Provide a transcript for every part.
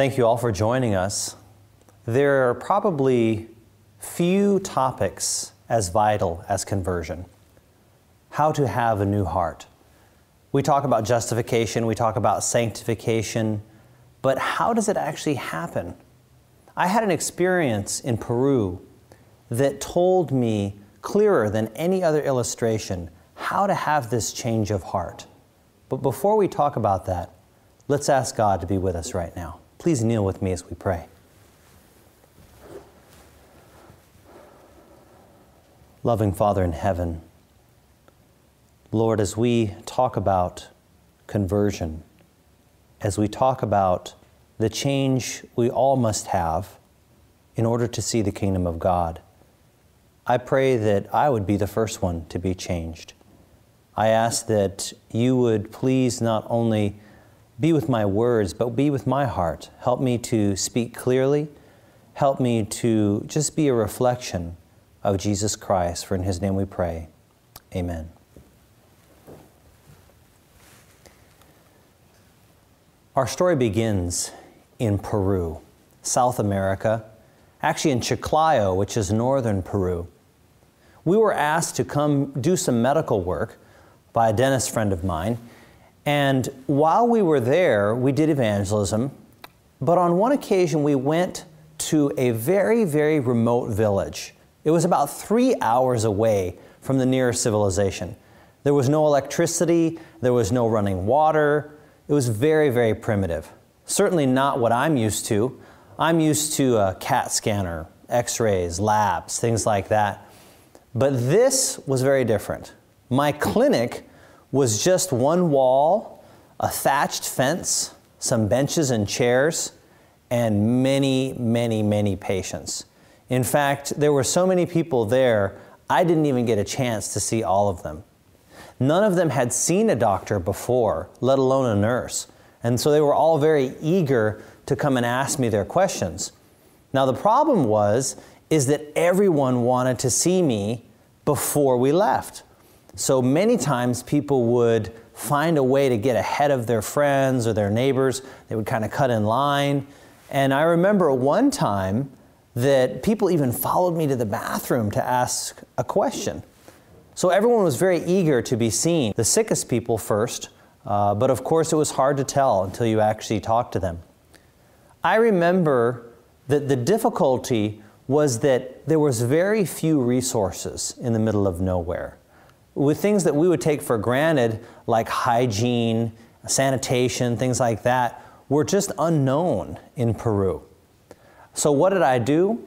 Thank you all for joining us. There are probably few topics as vital as conversion. How to have a new heart. We talk about justification, we talk about sanctification, but how does it actually happen? I had an experience in Peru that told me clearer than any other illustration how to have this change of heart. But before we talk about that, let's ask God to be with us right now. Please kneel with me as we pray. Loving Father in heaven, Lord, as we talk about conversion, as we talk about the change we all must have in order to see the kingdom of God, I pray that I would be the first one to be changed. I ask that you would please not only be with my words, but be with my heart. Help me to speak clearly. Help me to just be a reflection of Jesus Christ. For in his name we pray. Amen. Our story begins in Peru, South America, actually in Chiclayo, which is northern Peru. We were asked to come do some medical work by a dentist friend of mine. And while we were there, we did evangelism. But on one occasion, we went to a very, very remote village. It was about three hours away from the nearest civilization. There was no electricity, there was no running water. It was very, very primitive. Certainly not what I'm used to. I'm used to a CAT scanner, x rays, labs, things like that. But this was very different. My clinic was just one wall, a thatched fence, some benches and chairs, and many, many, many patients. In fact, there were so many people there, I didn't even get a chance to see all of them. None of them had seen a doctor before, let alone a nurse. And so they were all very eager to come and ask me their questions. Now the problem was is that everyone wanted to see me before we left. So many times people would find a way to get ahead of their friends or their neighbors. They would kind of cut in line. And I remember one time that people even followed me to the bathroom to ask a question. So everyone was very eager to be seen. The sickest people first, uh, but of course it was hard to tell until you actually talked to them. I remember that the difficulty was that there was very few resources in the middle of nowhere with things that we would take for granted, like hygiene, sanitation, things like that, were just unknown in Peru. So, what did I do?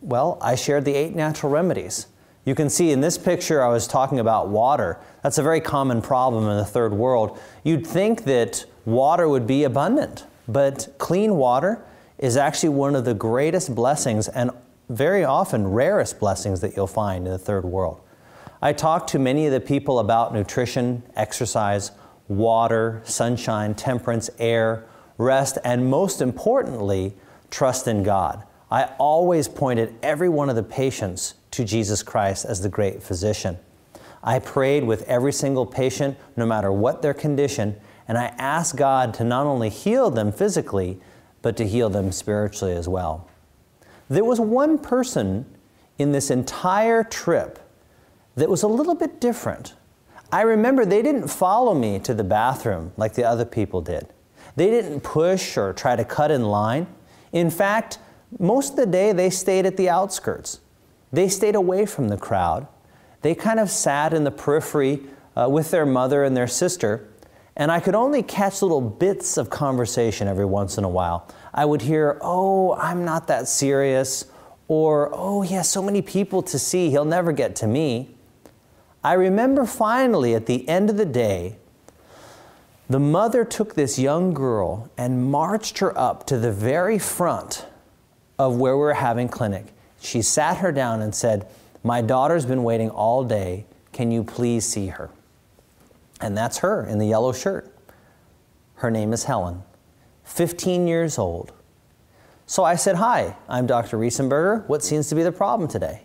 Well, I shared the eight natural remedies. You can see in this picture, I was talking about water. That's a very common problem in the third world. You'd think that water would be abundant, but clean water is actually one of the greatest blessings and very often rarest blessings that you'll find in the third world. I talked to many of the people about nutrition, exercise, water, sunshine, temperance, air, rest, and most importantly, trust in God. I always pointed every one of the patients to Jesus Christ as the great physician. I prayed with every single patient, no matter what their condition, and I asked God to not only heal them physically, but to heal them spiritually as well. There was one person in this entire trip that was a little bit different. I remember they didn't follow me to the bathroom like the other people did. They didn't push or try to cut in line. In fact, most of the day they stayed at the outskirts. They stayed away from the crowd. They kind of sat in the periphery uh, with their mother and their sister, and I could only catch little bits of conversation every once in a while. I would hear, Oh, I'm not that serious, or Oh, he has so many people to see, he'll never get to me. I remember finally at the end of the day, the mother took this young girl and marched her up to the very front of where we were having clinic. She sat her down and said, My daughter's been waiting all day. Can you please see her? And that's her in the yellow shirt. Her name is Helen, 15 years old. So I said, Hi, I'm Dr. Riesenberger. What seems to be the problem today?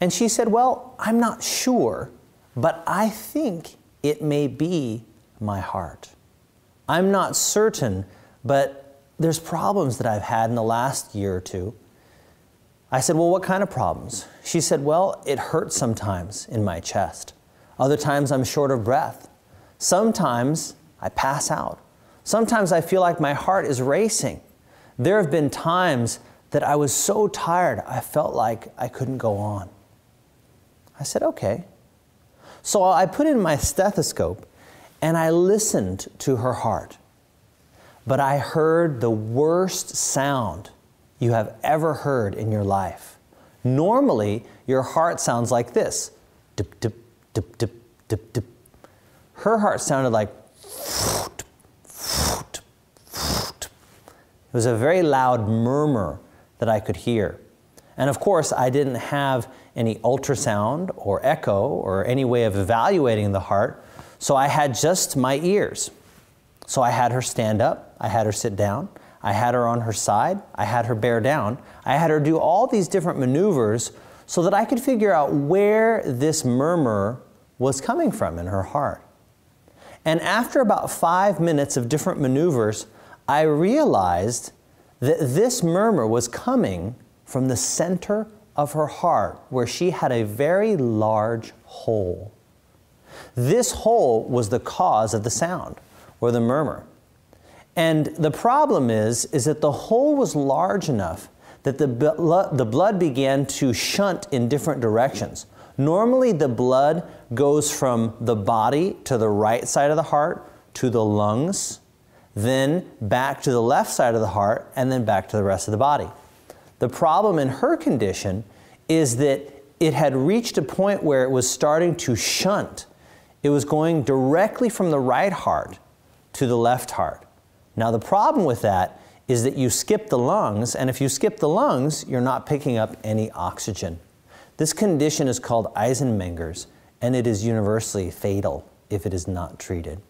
And she said, Well, I'm not sure but I think it may be my heart. I'm not certain, but there's problems that I've had in the last year or two. I said, Well, what kind of problems? She said, Well, it hurts sometimes in my chest. Other times I'm short of breath. Sometimes I pass out. Sometimes I feel like my heart is racing. There have been times that I was so tired, I felt like I couldn't go on. I said, Okay. So I put in my stethoscope and I listened to her heart. But I heard the worst sound you have ever heard in your life. Normally, your heart sounds like this dip, dip, dip, dip, dip, dip. Her heart sounded like it was a very loud murmur that I could hear. And of course, I didn't have any ultrasound or echo or any way of evaluating the heart, so I had just my ears. So I had her stand up, I had her sit down, I had her on her side, I had her bear down, I had her do all these different maneuvers so that I could figure out where this murmur was coming from in her heart. And after about five minutes of different maneuvers, I realized that this murmur was coming from the center of her heart, where she had a very large hole. This hole was the cause of the sound or the murmur. And the problem is, is that the hole was large enough that the, the blood began to shunt in different directions. Normally, the blood goes from the body to the right side of the heart to the lungs, then back to the left side of the heart, and then back to the rest of the body. The problem in her condition is that it had reached a point where it was starting to shunt. It was going directly from the right heart to the left heart. Now, the problem with that is that you skip the lungs, and if you skip the lungs, you're not picking up any oxygen. This condition is called Eisenmenger's, and it is universally fatal if it is not treated.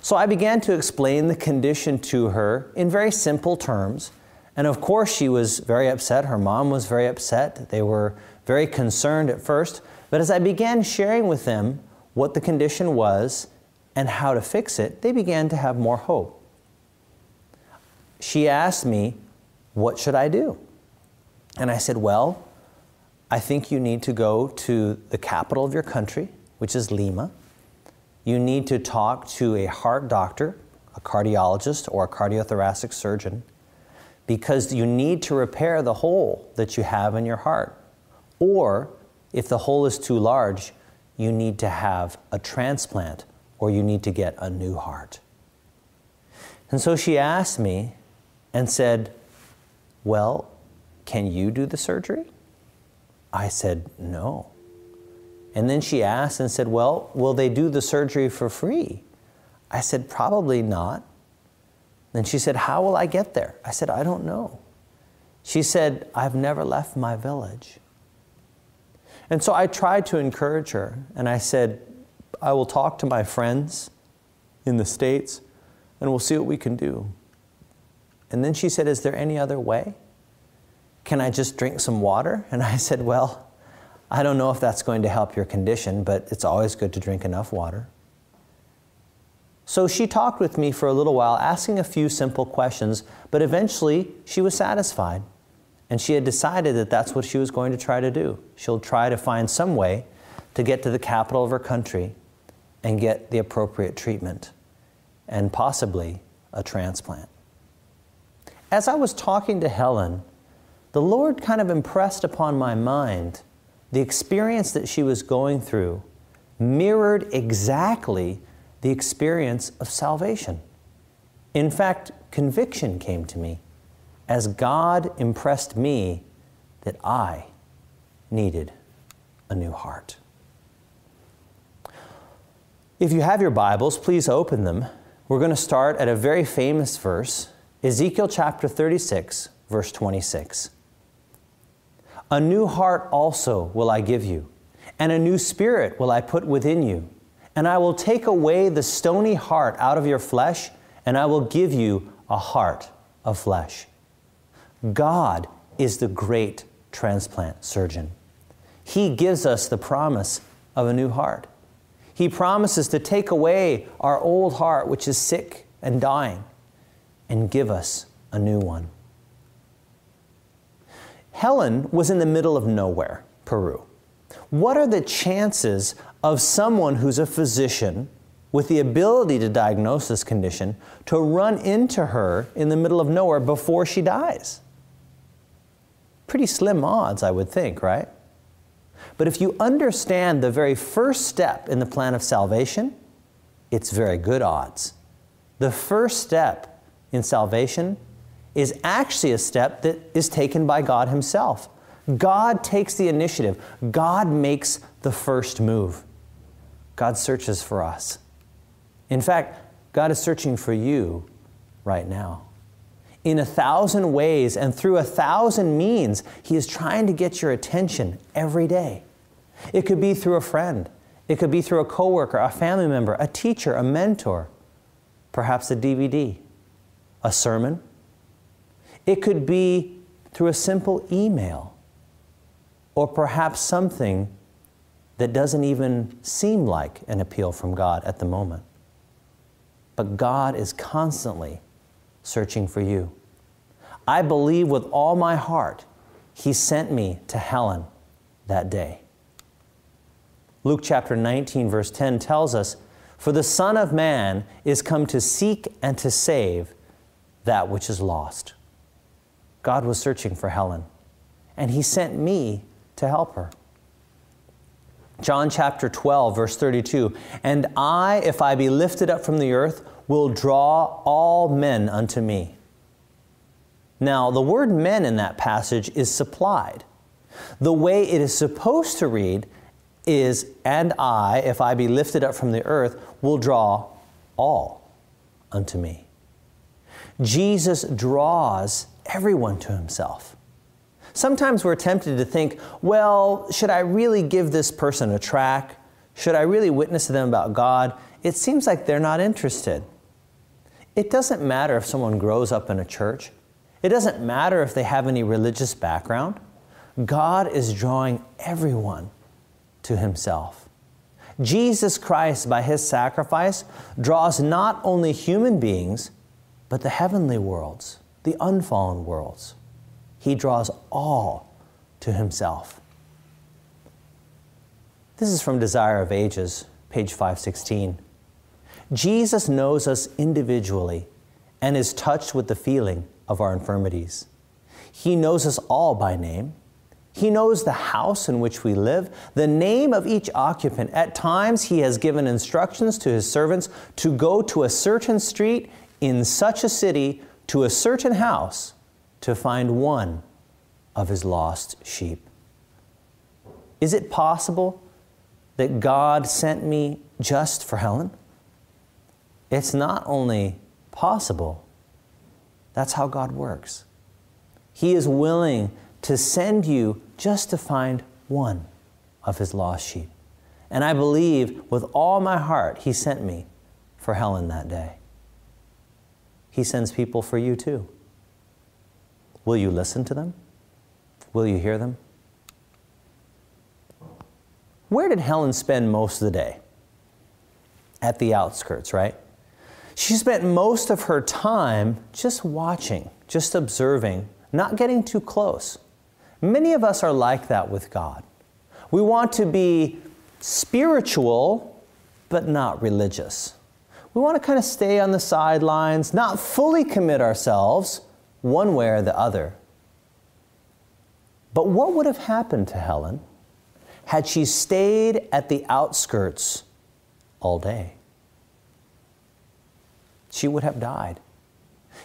So I began to explain the condition to her in very simple terms. And of course, she was very upset. Her mom was very upset. They were very concerned at first. But as I began sharing with them what the condition was and how to fix it, they began to have more hope. She asked me, What should I do? And I said, Well, I think you need to go to the capital of your country, which is Lima. You need to talk to a heart doctor, a cardiologist, or a cardiothoracic surgeon because you need to repair the hole that you have in your heart. Or if the hole is too large, you need to have a transplant or you need to get a new heart. And so she asked me and said, Well, can you do the surgery? I said, No. And then she asked and said, Well, will they do the surgery for free? I said, Probably not. Then she said, How will I get there? I said, I don't know. She said, I've never left my village. And so I tried to encourage her, and I said, I will talk to my friends in the States, and we'll see what we can do. And then she said, Is there any other way? Can I just drink some water? And I said, Well, I don't know if that's going to help your condition, but it's always good to drink enough water. So she talked with me for a little while, asking a few simple questions, but eventually she was satisfied. And she had decided that that's what she was going to try to do. She'll try to find some way to get to the capital of her country and get the appropriate treatment and possibly a transplant. As I was talking to Helen, the Lord kind of impressed upon my mind the experience that she was going through mirrored exactly the experience of salvation. In fact, conviction came to me as God impressed me that I needed a new heart. If you have your Bibles, please open them. We're going to start at a very famous verse, Ezekiel chapter 36, verse 26. A new heart also will I give you, and a new spirit will I put within you. And I will take away the stony heart out of your flesh, and I will give you a heart of flesh. God is the great transplant surgeon. He gives us the promise of a new heart. He promises to take away our old heart, which is sick and dying, and give us a new one. Helen was in the middle of nowhere, Peru. What are the chances of someone who's a physician with the ability to diagnose this condition to run into her in the middle of nowhere before she dies? Pretty slim odds, I would think, right? But if you understand the very first step in the plan of salvation, it's very good odds. The first step in salvation is actually a step that is taken by God Himself. God takes the initiative, God makes the first move. God searches for us. In fact, God is searching for you right now. In a thousand ways and through a thousand means, He is trying to get your attention every day. It could be through a friend, it could be through a coworker, a family member, a teacher, a mentor, perhaps a DVD, a sermon. It could be through a simple email, or perhaps something that doesn't even seem like an appeal from God at the moment. But God is constantly searching for you. I believe with all my heart He sent me to Helen that day. Luke chapter 19, verse 10 tells us, For the Son of Man is come to seek and to save that which is lost. God was searching for Helen, and He sent me to help her. John chapter 12, verse 32 And I, if I be lifted up from the earth, will draw all men unto me. Now, the word men in that passage is supplied. The way it is supposed to read is, And I, if I be lifted up from the earth, will draw all unto me. Jesus draws everyone to himself. Sometimes we're tempted to think, well, should I really give this person a track? Should I really witness to them about God? It seems like they're not interested. It doesn't matter if someone grows up in a church. It doesn't matter if they have any religious background. God is drawing everyone to Himself. Jesus Christ, by His sacrifice, draws not only human beings, but the heavenly worlds, the unfallen worlds. He draws all to Himself. This is from Desire of Ages, page 516. Jesus knows us individually and is touched with the feeling of our infirmities. He knows us all by name. He knows the house in which we live, the name of each occupant. At times, He has given instructions to His servants to go to a certain street in such a city, to a certain house, to find one of His lost sheep. Is it possible that God sent me just for Helen? It's not only possible, that's how God works. He is willing to send you just to find one of his lost sheep. And I believe with all my heart, he sent me for Helen that day. He sends people for you too. Will you listen to them? Will you hear them? Where did Helen spend most of the day? At the outskirts, right? She spent most of her time just watching, just observing, not getting too close. Many of us are like that with God. We want to be spiritual, but not religious. We want to kind of stay on the sidelines, not fully commit ourselves one way or the other. But what would have happened to Helen had she stayed at the outskirts all day? She would have died.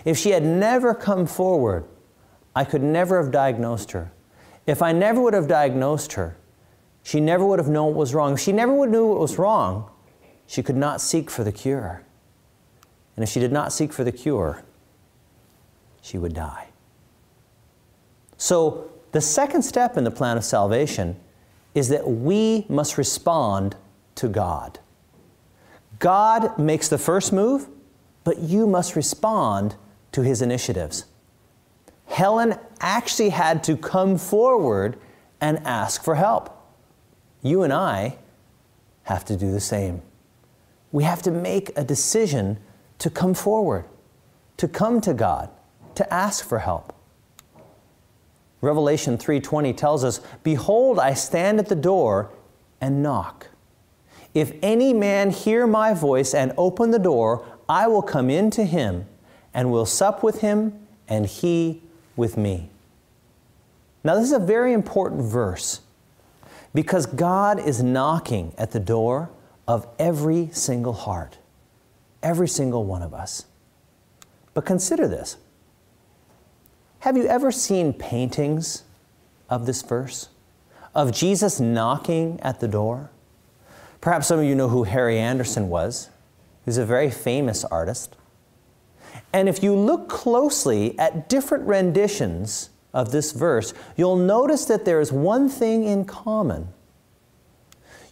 If she had never come forward, I could never have diagnosed her. If I never would have diagnosed her, she never would have known what was wrong. If she never would knew what was wrong, she could not seek for the cure. And if she did not seek for the cure, she would die. So, the second step in the plan of salvation is that we must respond to God. God makes the first move, but you must respond to his initiatives. Helen actually had to come forward and ask for help. You and I have to do the same. We have to make a decision to come forward. to come to God, to ask for help. Revelation 3:20 tells us, "Behold, I stand at the door and knock. If any man hear my voice and open the door, I will come in to him and will sup with him and he with me." Now, this is a very important verse because God is knocking at the door of every single heart, every single one of us. But consider this have you ever seen paintings of this verse? Of Jesus knocking at the door? Perhaps some of you know who Harry Anderson was. He's a very famous artist. And if you look closely at different renditions of this verse, you'll notice that there is one thing in common.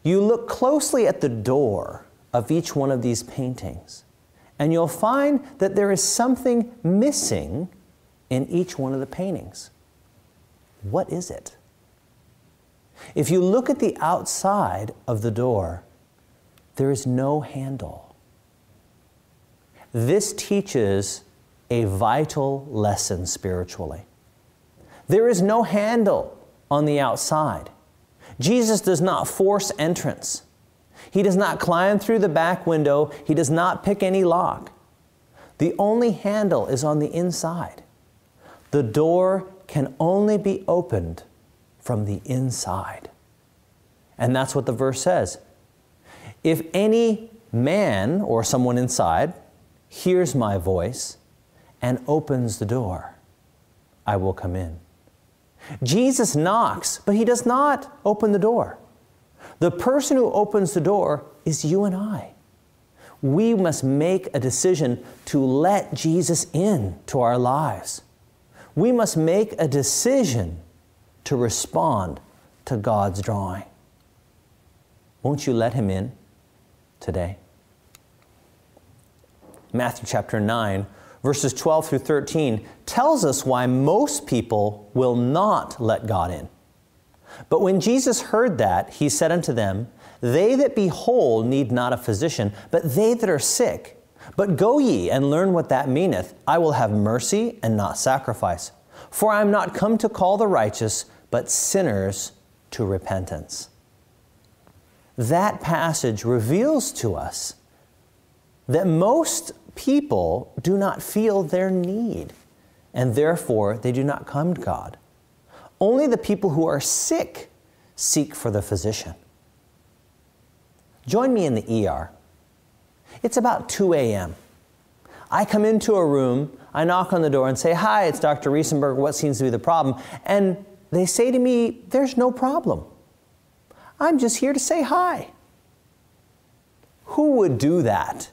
You look closely at the door of each one of these paintings, and you'll find that there is something missing in each one of the paintings. What is it? If you look at the outside of the door, there is no handle. This teaches a vital lesson spiritually. There is no handle on the outside. Jesus does not force entrance. He does not climb through the back window. He does not pick any lock. The only handle is on the inside. The door can only be opened from the inside. And that's what the verse says. If any man or someone inside hears my voice and opens the door, I will come in. Jesus knocks, but he does not open the door. The person who opens the door is you and I. We must make a decision to let Jesus in to our lives we must make a decision to respond to God's drawing. Won't you let Him in today? Matthew chapter 9, verses 12 through 13, tells us why most people will not let God in. But when Jesus heard that, he said unto them, They that be whole need not a physician, but they that are sick. But go ye and learn what that meaneth. I will have mercy and not sacrifice. For I am not come to call the righteous, but sinners to repentance. That passage reveals to us that most people do not feel their need, and therefore they do not come to God. Only the people who are sick seek for the physician. Join me in the ER. It's about 2 a.m. I come into a room, I knock on the door and say, Hi, it's Dr. Riesenberger. What seems to be the problem? And they say to me, There's no problem. I'm just here to say hi. Who would do that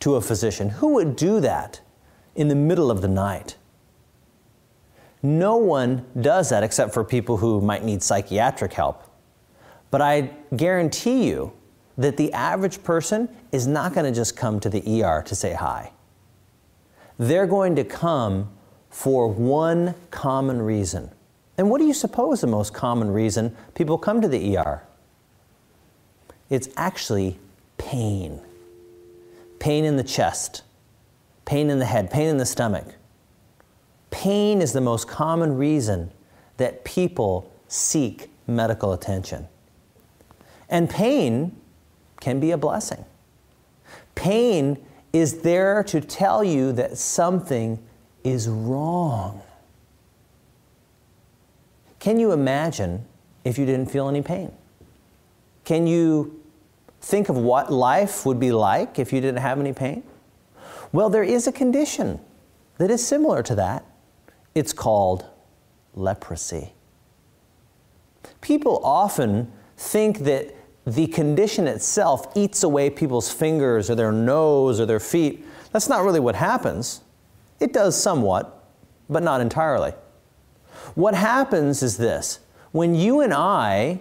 to a physician? Who would do that in the middle of the night? No one does that except for people who might need psychiatric help. But I guarantee you that the average person is not going to just come to the ER to say hi. They're going to come for one common reason. And what do you suppose the most common reason people come to the ER? It's actually pain. Pain in the chest, pain in the head, pain in the stomach. Pain is the most common reason that people seek medical attention. And pain can be a blessing. Pain is there to tell you that something is wrong. Can you imagine if you didn't feel any pain? Can you think of what life would be like if you didn't have any pain? Well, there is a condition that is similar to that. It's called leprosy. People often think that the condition itself eats away people's fingers or their nose or their feet. That's not really what happens. It does somewhat, but not entirely. What happens is this when you and I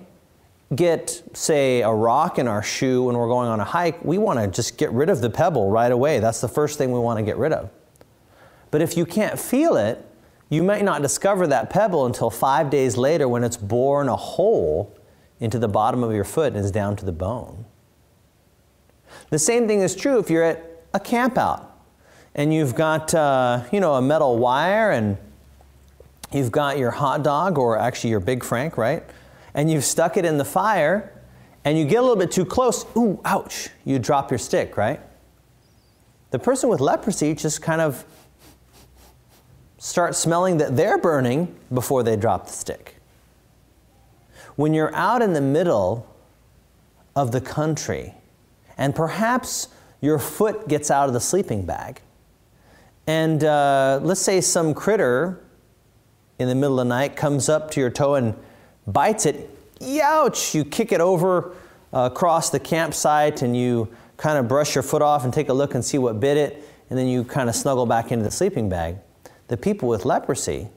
get, say, a rock in our shoe when we're going on a hike, we want to just get rid of the pebble right away. That's the first thing we want to get rid of. But if you can't feel it, you might not discover that pebble until five days later when it's born a hole into the bottom of your foot and is down to the bone. The same thing is true if you're at a camp out and you've got, uh, you know, a metal wire and you've got your hot dog or actually your Big Frank, right? And you've stuck it in the fire and you get a little bit too close, ooh, ouch, you drop your stick, right? The person with leprosy just kind of start smelling that they're burning before they drop the stick. When you're out in the middle of the country and perhaps your foot gets out of the sleeping bag, and uh, let's say some critter in the middle of the night comes up to your toe and bites it, youch! You kick it over uh, across the campsite and you kind of brush your foot off and take a look and see what bit it, and then you kind of snuggle back into the sleeping bag. The people with leprosy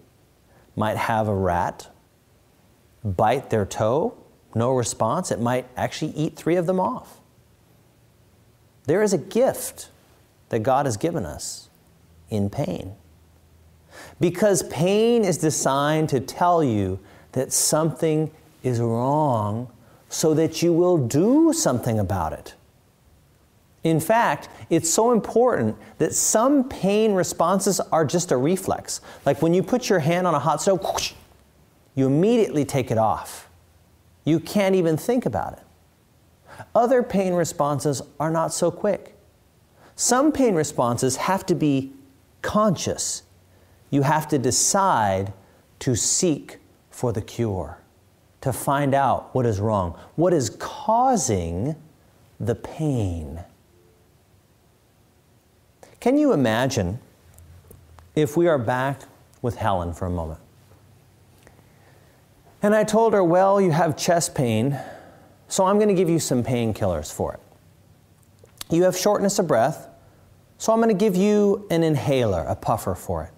might have a rat bite their toe, no response. It might actually eat three of them off. There is a gift that God has given us in pain. Because pain is designed to tell you that something is wrong so that you will do something about it. In fact, it's so important that some pain responses are just a reflex. Like when you put your hand on a hot stove, whoosh, you immediately take it off. You can't even think about it. Other pain responses are not so quick. Some pain responses have to be conscious. You have to decide to seek for the cure, to find out what is wrong, what is causing the pain. Can you imagine if we are back with Helen for a moment? And I told her, Well, you have chest pain, so I'm going to give you some painkillers for it. You have shortness of breath, so I'm going to give you an inhaler, a puffer for it.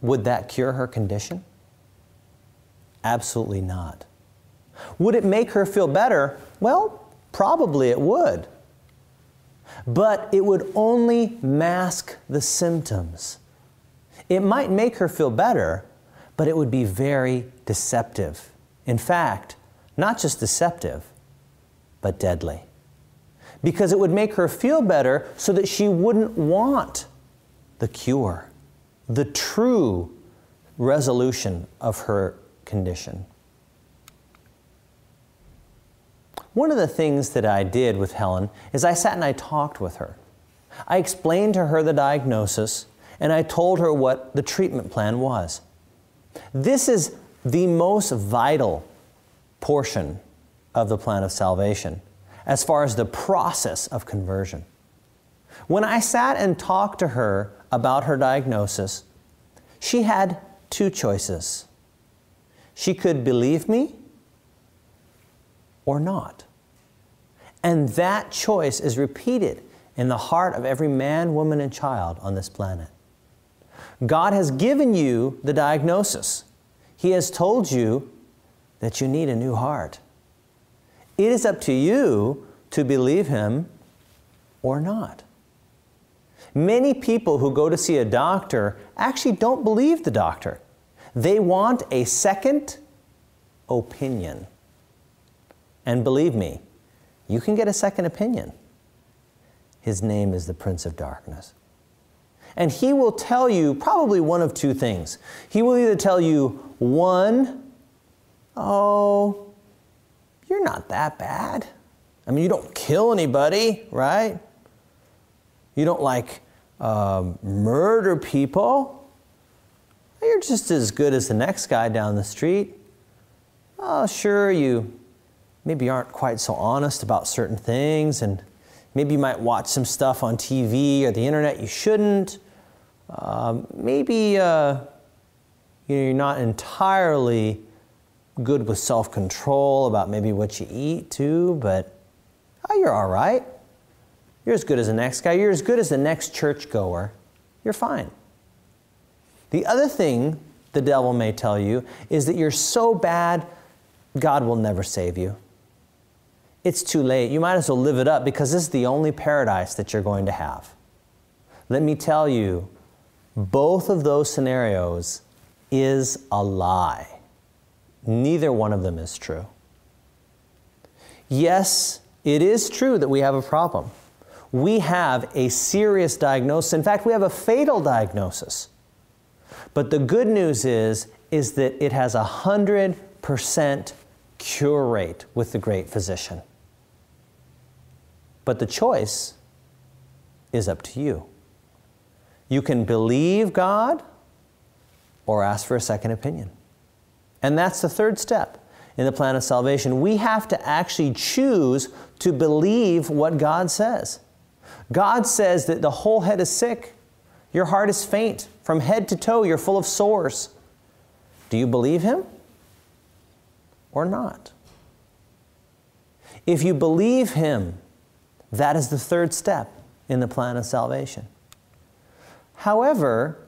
Would that cure her condition? Absolutely not. Would it make her feel better? Well, probably it would. But it would only mask the symptoms. It might make her feel better, but it would be very deceptive. In fact, not just deceptive, but deadly. Because it would make her feel better so that she wouldn't want the cure, the true resolution of her condition. One of the things that I did with Helen is I sat and I talked with her. I explained to her the diagnosis and I told her what the treatment plan was. This is the most vital portion of the plan of salvation as far as the process of conversion. When I sat and talked to her about her diagnosis, she had two choices. She could believe me or not. And that choice is repeated in the heart of every man, woman, and child on this planet. God has given you the diagnosis. He has told you that you need a new heart. It is up to you to believe Him or not. Many people who go to see a doctor actually don't believe the doctor. They want a second opinion. And believe me, you can get a second opinion. His name is the Prince of Darkness. And he will tell you probably one of two things. He will either tell you, one, oh, you're not that bad. I mean, you don't kill anybody, right? You don't like um, murder people. You're just as good as the next guy down the street. Oh, sure, you maybe aren't quite so honest about certain things, and maybe you might watch some stuff on TV or the internet you shouldn't. Um, maybe uh, you know, you're not entirely good with self control about maybe what you eat too, but oh, you're all right. You're as good as the next guy. You're as good as the next churchgoer. You're fine. The other thing the devil may tell you is that you're so bad, God will never save you it's too late. You might as well live it up because this is the only paradise that you're going to have. Let me tell you, both of those scenarios is a lie. Neither one of them is true. Yes, it is true that we have a problem. we have a serious diagnosis. In fact, we have a fatal diagnosis. But the good news is, is that it has a 100% cure rate with the great physician. But the choice is up to you. You can believe God or ask for a second opinion. And that's the third step in the plan of salvation. We have to actually choose to believe what God says. God says that the whole head is sick, your heart is faint, from head to toe, you're full of sores. Do you believe Him or not? If you believe Him, that is the third step in the plan of salvation. However,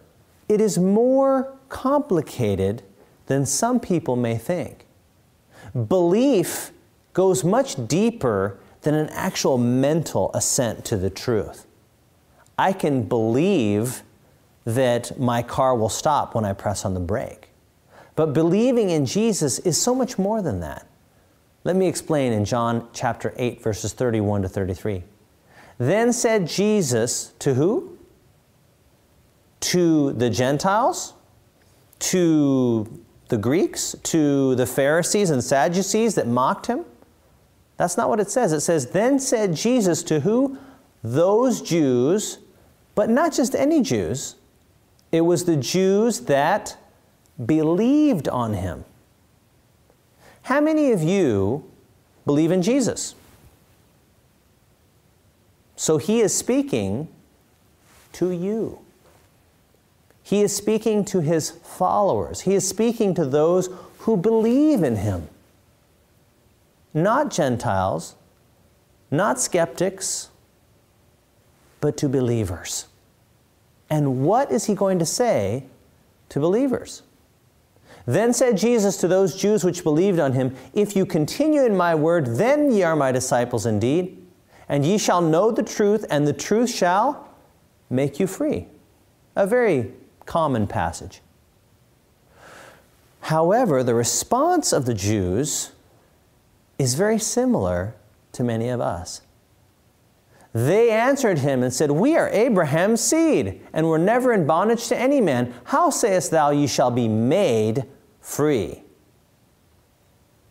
it is more complicated than some people may think. Belief goes much deeper than an actual mental assent to the truth. I can believe that my car will stop when I press on the brake. But believing in Jesus is so much more than that. Let me explain in John chapter 8, verses 31 to 33. Then said Jesus to who? To the Gentiles? To the Greeks? To the Pharisees and Sadducees that mocked him? That's not what it says. It says, Then said Jesus to who? Those Jews, but not just any Jews. It was the Jews that believed on him. How many of you believe in Jesus? So he is speaking to you. He is speaking to his followers. He is speaking to those who believe in him not Gentiles, not skeptics, but to believers. And what is he going to say to believers? Then said Jesus to those Jews which believed on him, If you continue in my word, then ye are my disciples indeed, and ye shall know the truth, and the truth shall make you free. A very common passage. However, the response of the Jews is very similar to many of us. They answered him and said, We are Abraham's seed, and were never in bondage to any man. How sayest thou, Ye shall be made free?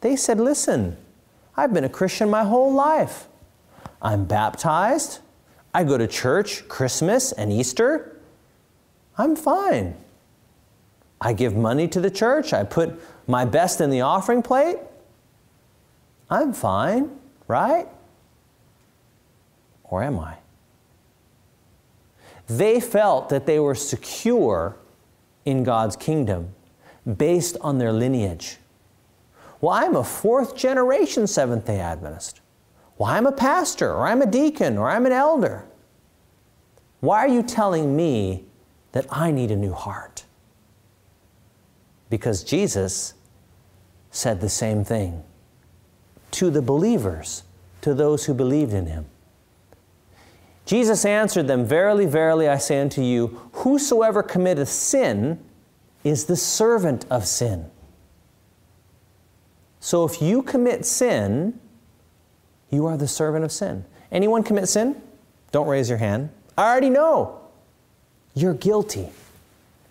They said, Listen, I've been a Christian my whole life. I'm baptized. I go to church Christmas and Easter. I'm fine. I give money to the church. I put my best in the offering plate. I'm fine, right? Or am I? They felt that they were secure in God's kingdom based on their lineage. Well, I'm a fourth generation Seventh day Adventist. Well, I'm a pastor, or I'm a deacon, or I'm an elder. Why are you telling me that I need a new heart? Because Jesus said the same thing to the believers, to those who believed in him. Jesus answered them, Verily, verily, I say unto you, whosoever committeth sin is the servant of sin. So if you commit sin, you are the servant of sin. Anyone commit sin? Don't raise your hand. I already know. You're guilty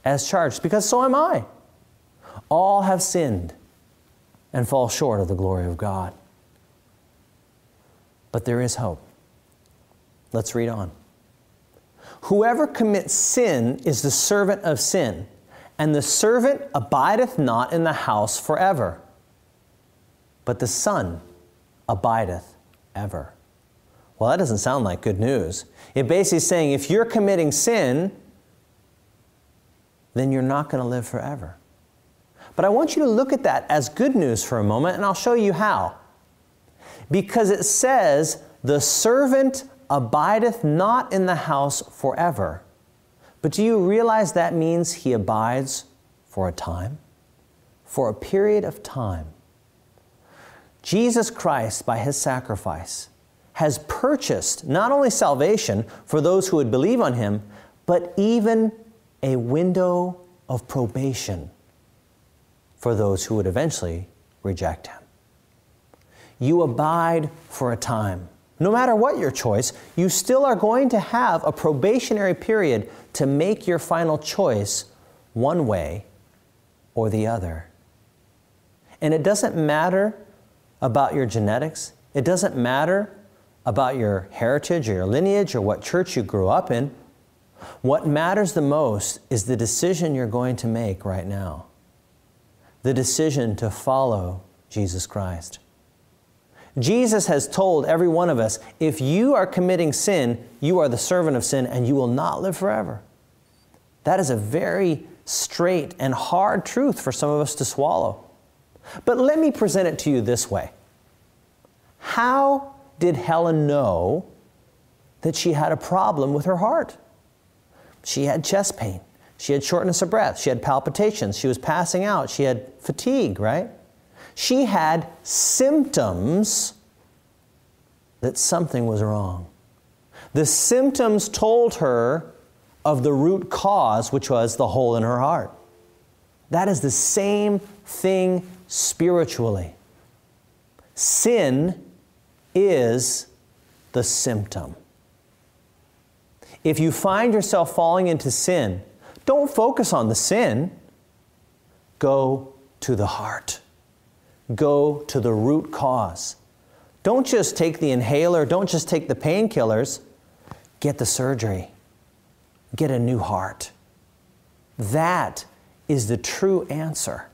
as charged, because so am I. All have sinned and fall short of the glory of God. But there is hope. Let's read on. Whoever commits sin is the servant of sin, and the servant abideth not in the house forever, but the Son abideth ever. Well, that doesn't sound like good news. It basically is saying if you're committing sin, then you're not going to live forever. But I want you to look at that as good news for a moment, and I'll show you how because it says, The servant abideth not in the house forever. But do you realize that means he abides for a time? For a period of time. Jesus Christ, by his sacrifice, has purchased not only salvation for those who would believe on him, but even a window of probation for those who would eventually reject him. You abide for a time. no matter what your choice, you still are going to have a probationary period to make your final choice one way or the other. And it doesn't matter about your genetics, it doesn't matter about your heritage or your lineage or what church you grew up in. What matters the most is the decision you're going to make right now the decision to follow Jesus Christ. Jesus has told every one of us if you are committing sin, you are the servant of sin and you will not live forever. That is a very straight and hard truth for some of us to swallow. But let me present it to you this way How did Helen know that she had a problem with her heart? She had chest pain. She had shortness of breath. She had palpitations. She was passing out. She had fatigue, right? She had symptoms that something was wrong. The symptoms told her of the root cause, which was the hole in her heart. That is the same thing spiritually. Sin is the symptom. If you find yourself falling into sin, don't focus on the sin. Go to the heart. Go to the root cause. Don't just take the inhaler, don't just take the painkillers. Get the surgery. Get a new heart. That is the true answer.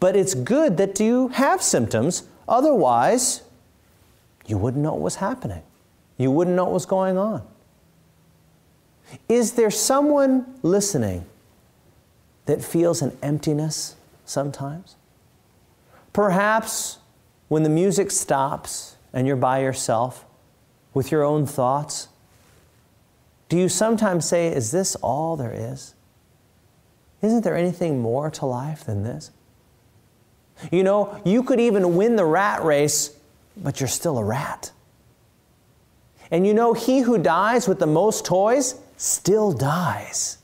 But it's good that you have symptoms, otherwise, you wouldn't know what was happening. You wouldn't know what was going on. Is there someone listening that feels an emptiness sometimes? Perhaps when the music stops and you're by yourself with your own thoughts, do you sometimes say, Is this all there is? Isn't there anything more to life than this? You know, you could even win the rat race, but you're still a rat. And you know, he who dies with the most toys still dies.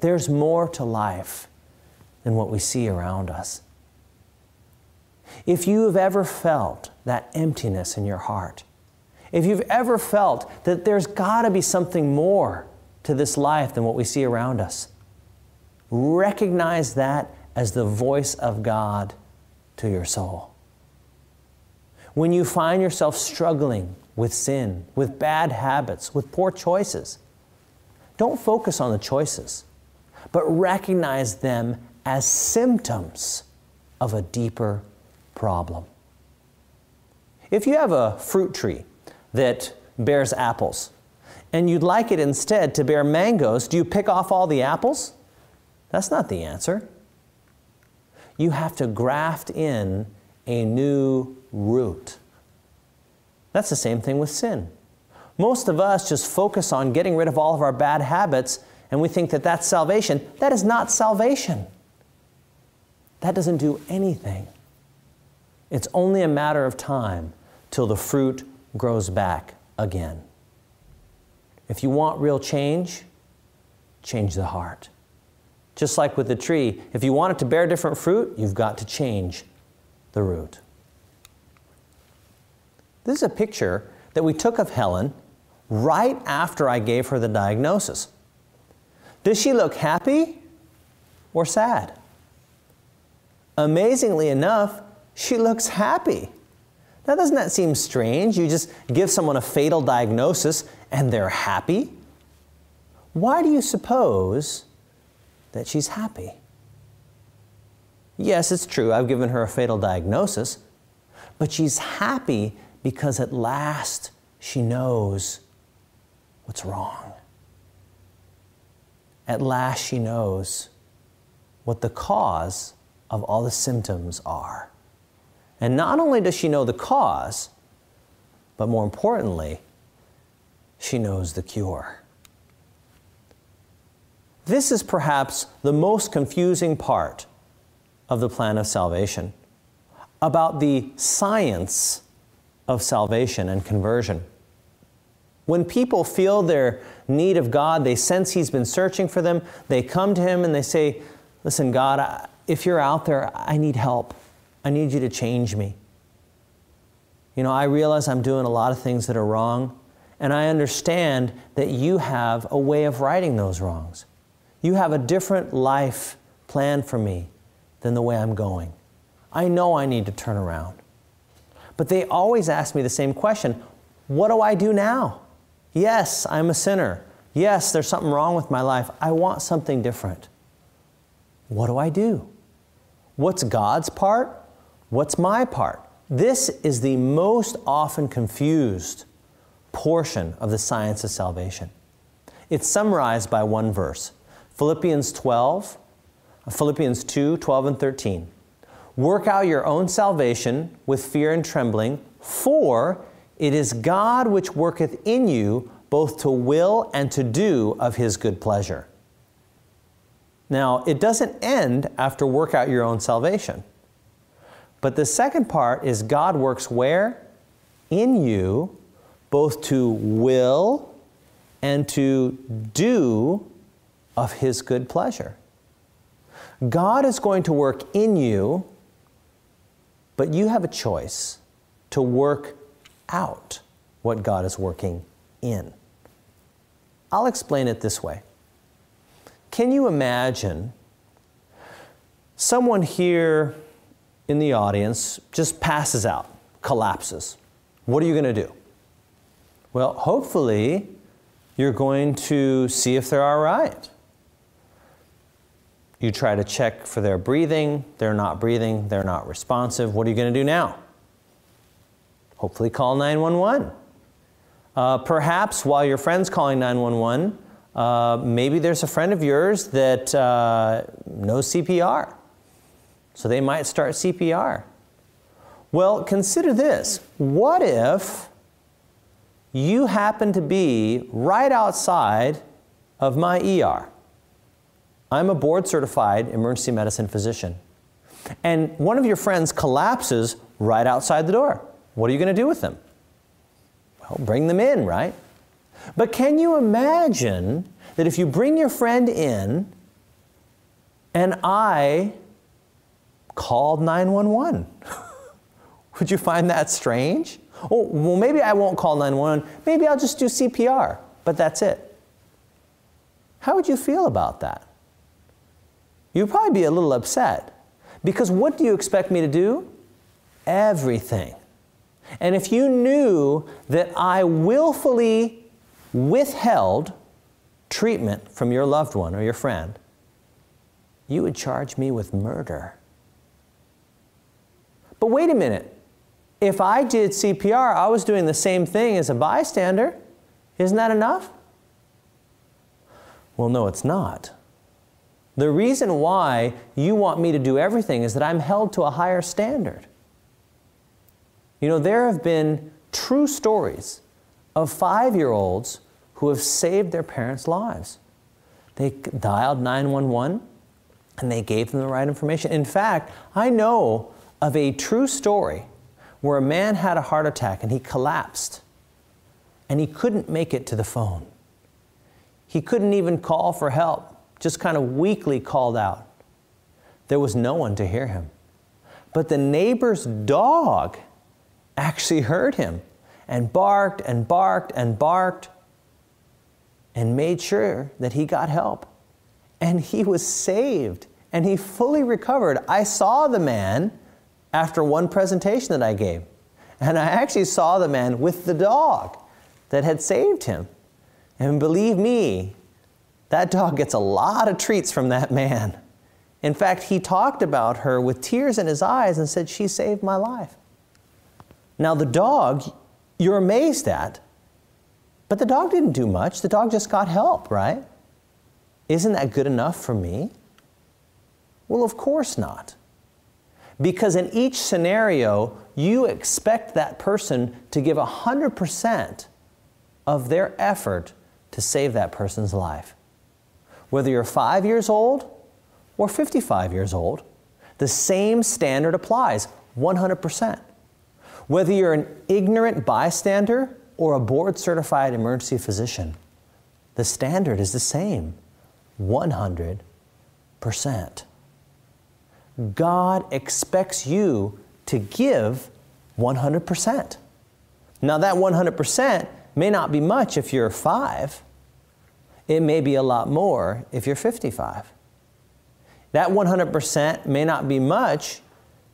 There's more to life than what we see around us. If you have ever felt that emptiness in your heart, if you've ever felt that there's got to be something more to this life than what we see around us, recognize that as the voice of God to your soul. When you find yourself struggling with sin, with bad habits, with poor choices, don't focus on the choices, but recognize them as symptoms of a deeper problem. If you have a fruit tree that bears apples, and you'd like it instead to bear mangoes, do you pick off all the apples? That's not the answer. You have to graft in a new root. That's the same thing with sin. Most of us just focus on getting rid of all of our bad habits and we think that that's salvation. That is not salvation. That doesn't do anything. It's only a matter of time till the fruit grows back again. If you want real change, change the heart. Just like with the tree, if you want it to bear different fruit, you've got to change the root. This is a picture that we took of Helen right after I gave her the diagnosis. Does she look happy or sad? Amazingly enough, she looks happy. Now, doesn't that seem strange? You just give someone a fatal diagnosis and they're happy? Why do you suppose that she's happy? Yes, it's true, I've given her a fatal diagnosis, but she's happy because at last she knows what's wrong. At last she knows what the cause of all the symptoms are. And not only does she know the cause, but more importantly, she knows the cure. This is perhaps the most confusing part of the plan of salvation about the science of salvation and conversion. When people feel their need of God, they sense He's been searching for them, they come to Him and they say, Listen, God, if you're out there, I need help. I need you to change me. You know, I realize I'm doing a lot of things that are wrong, and I understand that you have a way of righting those wrongs. You have a different life plan for me than the way I'm going. I know I need to turn around. But they always ask me the same question What do I do now? Yes, I'm a sinner. Yes, there's something wrong with my life. I want something different. What do I do? What's God's part? What's my part? This is the most often confused portion of the science of salvation. It's summarized by one verse Philippians 12, Philippians 2 12 and 13. Work out your own salvation with fear and trembling, for it is God which worketh in you both to will and to do of his good pleasure. Now, it doesn't end after work out your own salvation. But the second part is God works where? In you, both to will and to do of His good pleasure. God is going to work in you, but you have a choice to work out what God is working in. I'll explain it this way. Can you imagine someone here in the audience just passes out, collapses? What are you going to do? Well, hopefully, you're going to see if they're all right. You try to check for their breathing, they're not breathing, they're not responsive. What are you going to do now? Hopefully, call 911. Uh, perhaps while your friend's calling 911, uh, maybe there's a friend of yours that uh, knows CPR. So they might start CPR. Well, consider this. What if you happen to be right outside of my ER? I'm a board certified emergency medicine physician. And one of your friends collapses right outside the door. What are you going to do with them? Well, bring them in, right? But can you imagine that if you bring your friend in and I called 911? Would you find that strange? Oh, well, maybe I won't call 911. Maybe I'll just do CPR, but that's it. How would you feel about that? You'd probably be a little upset because what do you expect me to do? Everything. And if you knew that I willfully withheld treatment from your loved one or your friend, you would charge me with murder. But wait a minute. If I did CPR, I was doing the same thing as a bystander. Isn't that enough? Well, no, it's not. The reason why you want me to do everything is that I'm held to a higher standard. You know, there have been true stories of five year olds who have saved their parents' lives. They dialed 911 and they gave them the right information. In fact, I know of a true story where a man had a heart attack and he collapsed and he couldn't make it to the phone. He couldn't even call for help just kind of weakly called out. There was no one to hear him. But the neighbor's dog actually heard him and barked and barked and barked and made sure that he got help. And he was saved and he fully recovered. I saw the man after one presentation that I gave. And I actually saw the man with the dog that had saved him. And believe me, that dog gets a lot of treats from that man. In fact, he talked about her with tears in his eyes and said, She saved my life. Now, the dog, you're amazed at, but the dog didn't do much. The dog just got help, right? Isn't that good enough for me? Well, of course not. Because in each scenario, you expect that person to give 100% of their effort to save that person's life. Whether you're five years old or 55 years old, the same standard applies 100%. Whether you're an ignorant bystander or a board certified emergency physician, the standard is the same 100%. God expects you to give 100%. Now, that 100% may not be much if you're five, it may be a lot more if you're 55. That 100% may not be much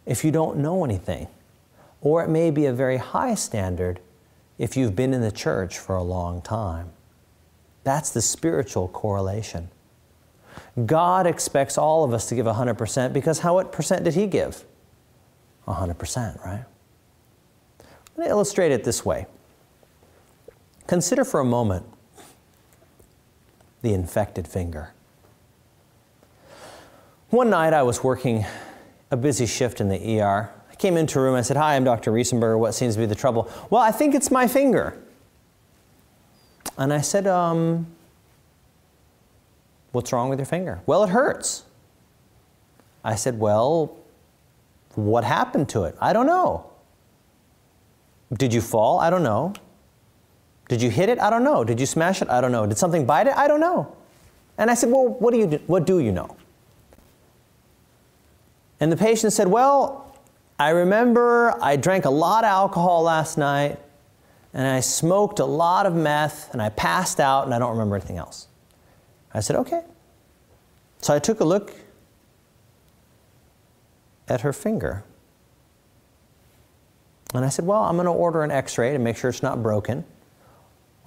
if you don't know anything, or it may be a very high standard if you've been in the church for a long time. That's the spiritual correlation. God expects all of us to give 100% because how what percent did He give? 100%, right? Going to illustrate it this way. Consider for a moment the infected finger. One night I was working a busy shift in the ER. I came into a room, I said, Hi, I'm Dr. Riesenberger. What seems to be the trouble? Well, I think it's my finger. And I said, um, What's wrong with your finger? Well, it hurts. I said, Well, what happened to it? I don't know. Did you fall? I don't know. Did you hit it? I don't know. Did you smash it? I don't know. Did something bite it? I don't know. And I said, Well, what do you, do? What do you know? And the patient said, Well, I remember I drank a lot of alcohol last night and I smoked a lot of meth and I passed out and I don't remember anything else. I said, Okay. So I took a look at her finger. And I said, Well, I'm going to order an x ray to make sure it's not broken.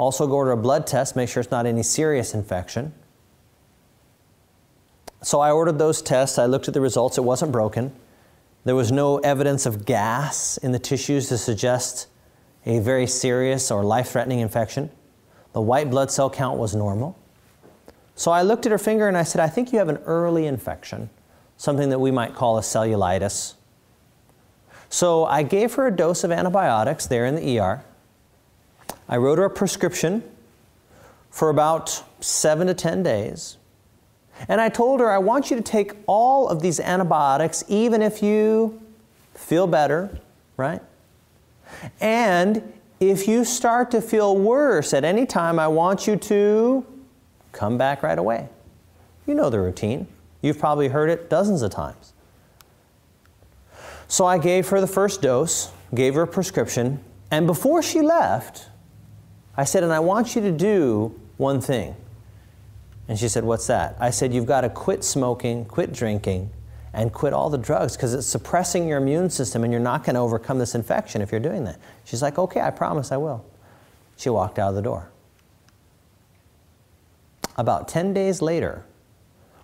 Also, go order a blood test, make sure it's not any serious infection. So I ordered those tests. I looked at the results. It wasn't broken. There was no evidence of gas in the tissues to suggest a very serious or life threatening infection. The white blood cell count was normal. So I looked at her finger and I said, I think you have an early infection, something that we might call a cellulitis. So I gave her a dose of antibiotics there in the ER. I wrote her a prescription for about seven to 10 days. And I told her, I want you to take all of these antibiotics, even if you feel better, right? And if you start to feel worse at any time, I want you to come back right away. You know the routine. You've probably heard it dozens of times. So I gave her the first dose, gave her a prescription, and before she left, I said, and I want you to do one thing. And she said, What's that? I said, You've got to quit smoking, quit drinking, and quit all the drugs because it's suppressing your immune system and you're not going to overcome this infection if you're doing that. She's like, Okay, I promise I will. She walked out of the door. About 10 days later,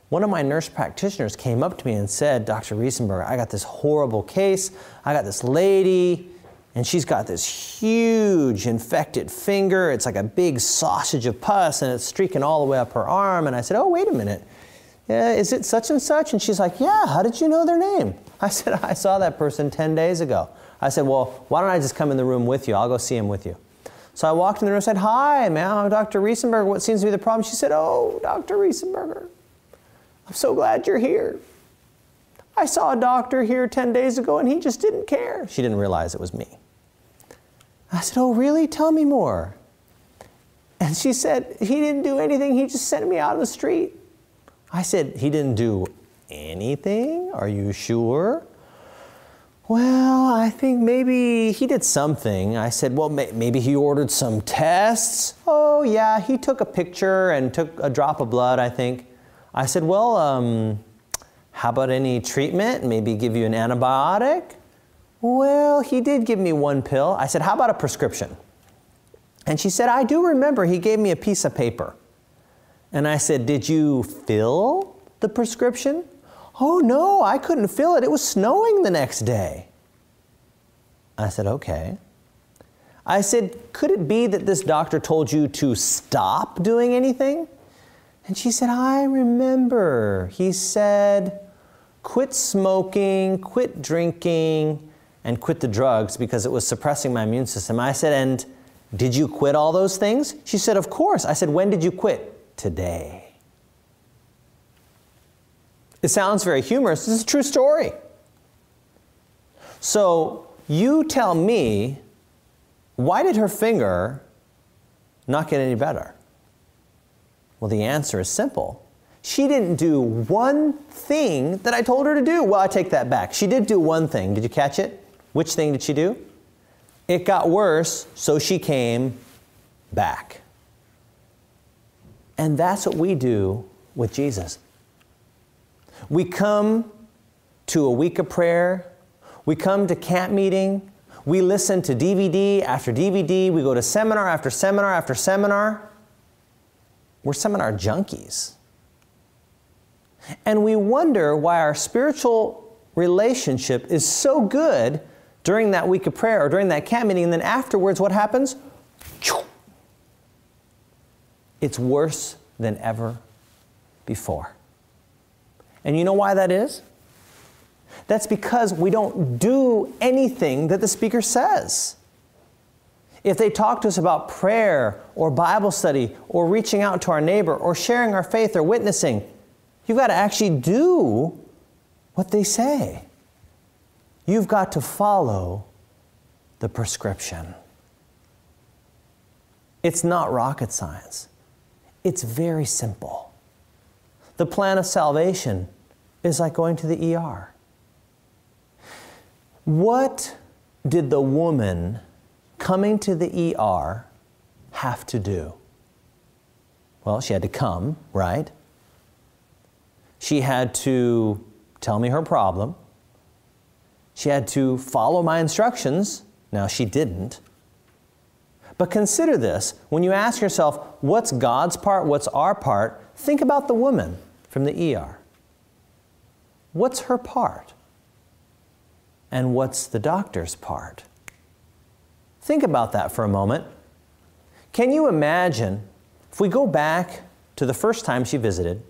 one of my nurse practitioners came up to me and said, Dr. Riesenberger, I got this horrible case. I got this lady, and she's got this huge infected finger. It's like a big sausage of pus, and it's streaking all the way up her arm. And I said, Oh, wait a minute. Is it such and such? And she's like, Yeah, how did you know their name? I said, I saw that person 10 days ago. I said, Well, why don't I just come in the room with you? I'll go see him with you. So I walked in the room and said, Hi, man, I'm Dr. Riesenberger. What seems to be the problem? She said, Oh, Dr. Riesenberger, I'm so glad you're here. I saw a doctor here 10 days ago and he just didn't care. She didn't realize it was me. I said, Oh, really? Tell me more. And she said, He didn't do anything. He just sent me out of the street. I said, He didn't do anything? Are you sure? Well, I think maybe he did something. I said, Well, maybe he ordered some tests. Oh, yeah, he took a picture and took a drop of blood, I think. I said, Well, um, how about any treatment? Maybe give you an antibiotic? Well, he did give me one pill. I said, How about a prescription? And she said, I do remember he gave me a piece of paper. And I said, Did you fill the prescription? Oh, no, I couldn't fill it. It was snowing the next day. I said, Okay. I said, Could it be that this doctor told you to stop doing anything? And she said, I remember. He said, Quit smoking, quit drinking, and quit the drugs because it was suppressing my immune system. I said, And did you quit all those things? She said, Of course. I said, When did you quit? Today. It sounds very humorous. This is a true story. So you tell me, why did her finger not get any better? Well, the answer is simple. She didn't do one thing that I told her to do. Well, I take that back. She did do one thing. Did you catch it? Which thing did she do? It got worse, so she came back. And that's what we do with Jesus. We come to a week of prayer, we come to camp meeting, we listen to DVD after DVD, we go to seminar after seminar after seminar. We're seminar junkies. And we wonder why our spiritual relationship is so good during that week of prayer or during that camp meeting, and then afterwards, what happens? It's worse than ever before. And you know why that is? That's because we don't do anything that the speaker says. If they talk to us about prayer or Bible study or reaching out to our neighbor or sharing our faith or witnessing, you've got to actually do what they say. You've got to follow the prescription. It's not rocket science. It's very simple. The plan of salvation is like going to the ER. What did the woman coming to the ER have to do? Well, she had to come, right? She had to tell me her problem. She had to follow my instructions. Now, she didn't. But consider this when you ask yourself, what's God's part, what's our part? Think about the woman from the ER. What's her part? And what's the doctor's part? Think about that for a moment. Can you imagine if we go back to the first time she visited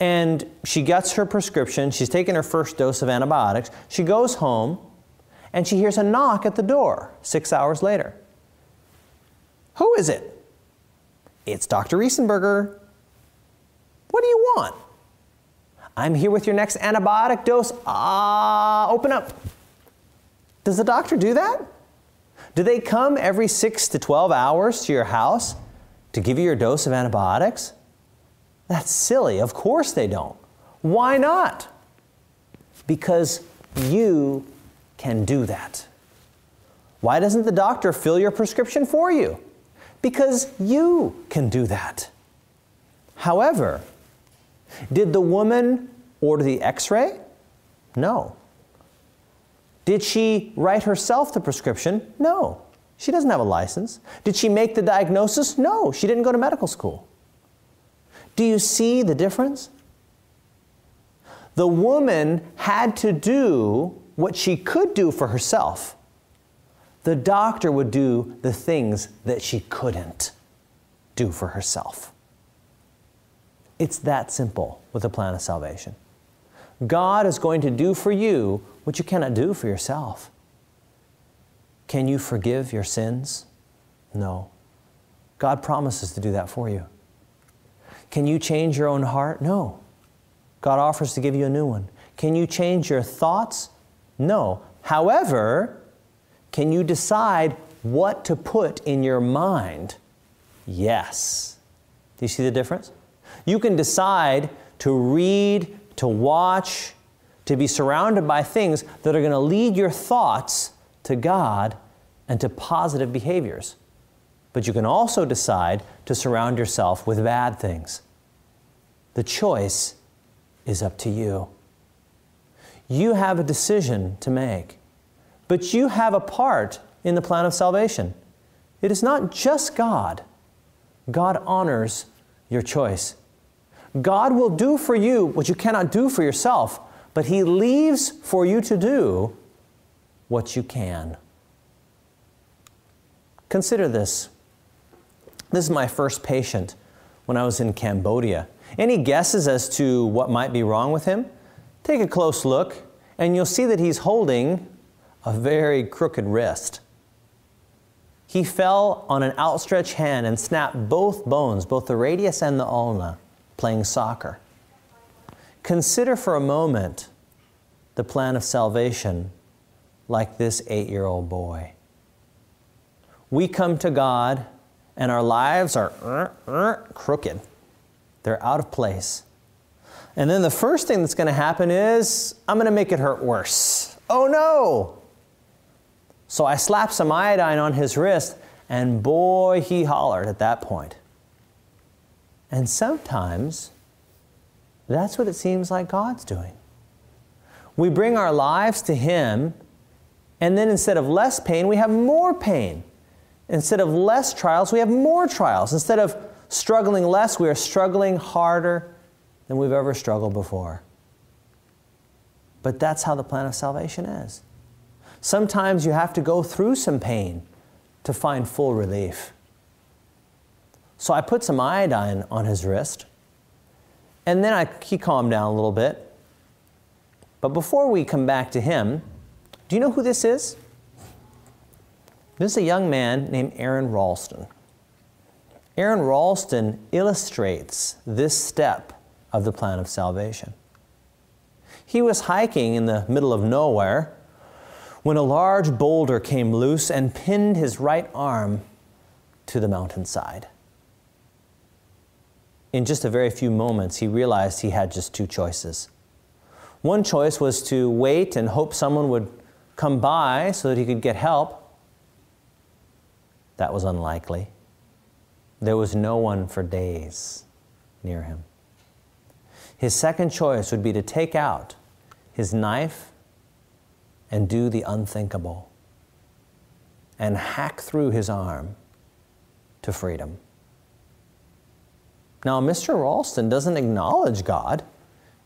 and she gets her prescription, she's taken her first dose of antibiotics, she goes home and she hears a knock at the door six hours later. Who is it? It's Dr. Riesenberger. What do you want? I'm here with your next antibiotic dose. Ah, open up. Does the doctor do that? Do they come every 6 to 12 hours to your house to give you your dose of antibiotics? That's silly. Of course they don't. Why not? Because you can do that. Why doesn't the doctor fill your prescription for you? Because you can do that. However, did the woman order the x ray? No. Did she write herself the prescription? No. She doesn't have a license. Did she make the diagnosis? No. She didn't go to medical school. Do you see the difference? The woman had to do what she could do for herself the doctor would do the things that she couldn't do for herself. It's that simple with the plan of salvation. God is going to do for you what you cannot do for yourself. Can you forgive your sins? No. God promises to do that for you. Can you change your own heart? No. God offers to give you a new one. Can you change your thoughts? No. However, can you decide what to put in your mind? Yes. Do you see the difference? You can decide to read, to watch, to be surrounded by things that are going to lead your thoughts to God and to positive behaviors. But you can also decide to surround yourself with bad things. The choice is up to you. You have a decision to make. But you have a part in the plan of salvation. It is not just God. God honors your choice. God will do for you what you cannot do for yourself, but He leaves for you to do what you can. Consider this. This is my first patient when I was in Cambodia. Any guesses as to what might be wrong with him? Take a close look, and you'll see that he's holding a very crooked wrist. He fell on an outstretched hand and snapped both bones, both the radius and the ulna, playing soccer. Consider for a moment the plan of salvation like this eight year old boy. We come to God and our lives are uh, uh, crooked, they're out of place. And then the first thing that's going to happen is, I'm going to make it hurt worse. Oh no! So I slapped some iodine on his wrist, and boy, he hollered at that point. And sometimes that's what it seems like God's doing. We bring our lives to Him, and then instead of less pain, we have more pain. Instead of less trials, we have more trials. Instead of struggling less, we are struggling harder than we've ever struggled before. But that's how the plan of salvation is. Sometimes you have to go through some pain to find full relief. So I put some iodine on his wrist, and then I, he calmed down a little bit. But before we come back to him, do you know who this is? This is a young man named Aron Ralston. Aron Ralston illustrates this step of the plan of salvation. He was hiking in the middle of nowhere when a large boulder came loose and pinned his right arm to the mountainside. In just a very few moments, he realized he had just two choices. One choice was to wait and hope someone would come by so that he could get help. That was unlikely. There was no one for days near him. His second choice would be to take out his knife and do the unthinkable and hack through his arm to freedom. Now, Mr. Ralston doesn't acknowledge God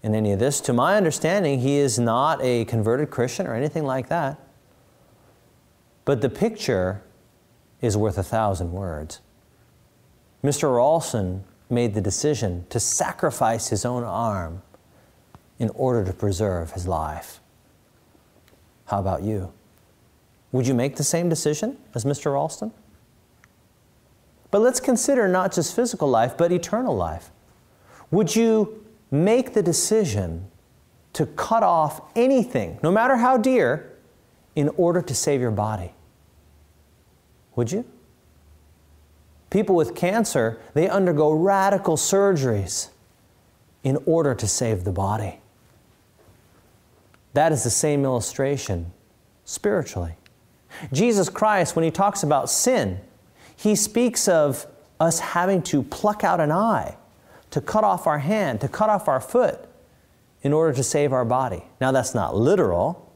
in any of this. To my understanding, he is not a converted Christian or anything like that. But the picture is worth a thousand words. Mr. Ralston made the decision to sacrifice his own arm in order to preserve his life. How about you? Would you make the same decision as Mr. Ralston? But let's consider not just physical life, but eternal life. Would you make the decision to cut off anything, no matter how dear, in order to save your body? Would you? People with cancer, they undergo radical surgeries in order to save the body. That is the same illustration spiritually. Jesus Christ, when he talks about sin, he speaks of us having to pluck out an eye, to cut off our hand, to cut off our foot in order to save our body. Now, that's not literal,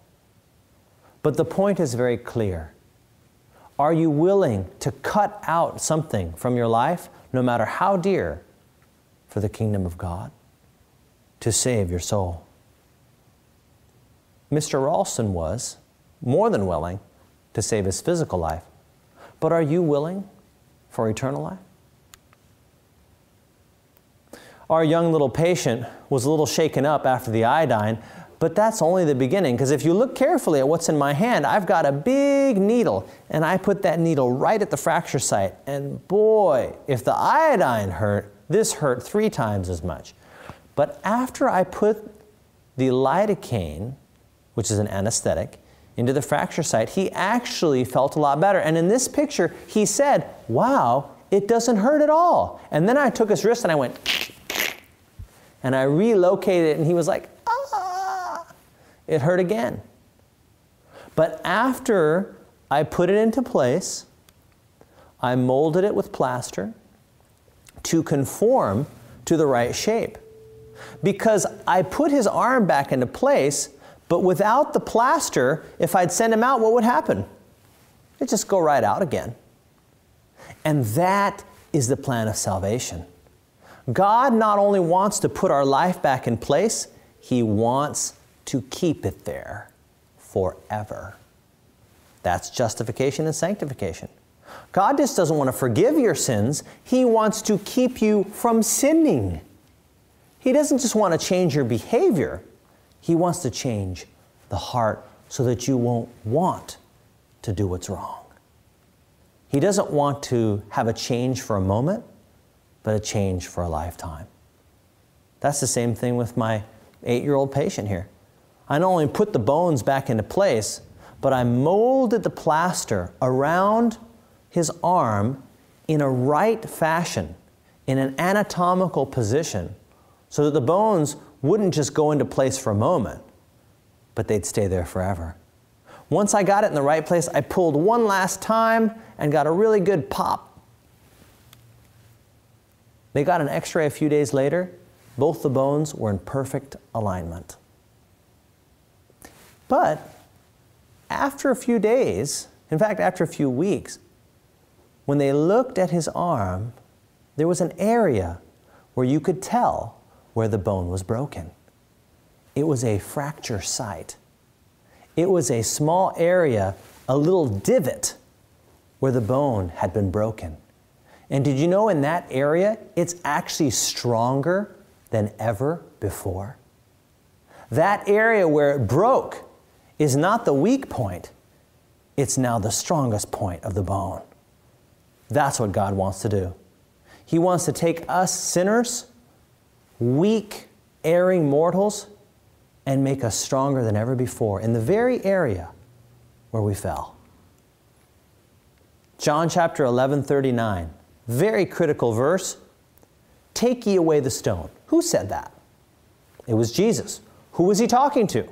but the point is very clear. Are you willing to cut out something from your life, no matter how dear, for the kingdom of God, to save your soul? Mr. Ralston was more than willing to save his physical life. But are you willing for eternal life? Our young little patient was a little shaken up after the iodine, but that's only the beginning because if you look carefully at what's in my hand, I've got a big needle and I put that needle right at the fracture site. And boy, if the iodine hurt, this hurt three times as much. But after I put the lidocaine which is an anesthetic, into the fracture site, he actually felt a lot better. And in this picture, he said, Wow, it doesn't hurt at all. And then I took his wrist and I went, and I relocated it, and he was like, it hurt again. But after I put it into place, I molded it with plaster to conform to the right shape. Because I put his arm back into place, but without the plaster, if I'd send him out, what would happen? It'd just go right out again. And that is the plan of salvation. God not only wants to put our life back in place, He wants to keep it there forever. That's justification and sanctification. God just doesn't want to forgive your sins, He wants to keep you from sinning. He doesn't just want to change your behavior, he wants to change the heart so that you won't want to do what's wrong. He doesn't want to have a change for a moment, but a change for a lifetime. That's the same thing with my eight year old patient here. I not only put the bones back into place, but I molded the plaster around his arm in a right fashion, in an anatomical position, so that the bones wouldn't just go into place for a moment, but they'd stay there forever. Once I got it in the right place, I pulled one last time and got a really good pop. They got an x ray a few days later. Both the bones were in perfect alignment. But after a few days, in fact, after a few weeks, when they looked at his arm, there was an area where you could tell where the bone was broken. It was a fracture site. It was a small area, a little divot where the bone had been broken. And did you know in that area, it's actually stronger than ever before? That area where it broke is not the weak point, it's now the strongest point of the bone. That's what God wants to do. He wants to take us sinners, weak, erring mortals, and make us stronger than ever before in the very area where we fell. John chapter 11, 39. Very critical verse. Take ye away the stone. Who said that? It was Jesus. Who was he talking to?